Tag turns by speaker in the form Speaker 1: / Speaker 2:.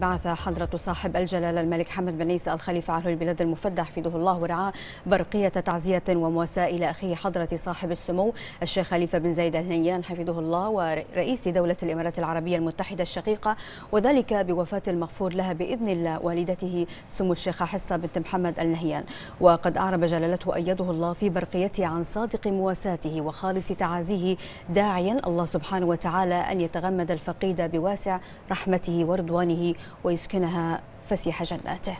Speaker 1: بعث حضرة صاحب الجلالة الملك حمد بن عيسى الخليفة على البلاد المفدى حفظه الله ورعاه برقية تعزية ومواساة إلى أخيه حضرة صاحب السمو الشيخ خليفة بن زايد النهيان حفظه الله ورئيس دولة الإمارات العربية المتحدة الشقيقة وذلك بوفاة المغفور لها بإذن الله والدته سمو الشيخة حصة بنت محمد النهيان. وقد أعرب جلالته أيده الله في برقيته عن صادق مواساته وخالص تعازيه داعيا الله سبحانه وتعالى أن يتغمد الفقيد بواسع رحمته ورضوانه ويسكنها فسيح جناته.